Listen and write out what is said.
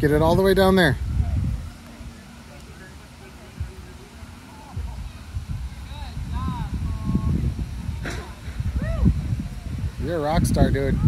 Get it all the way down there. You're a rock star, dude.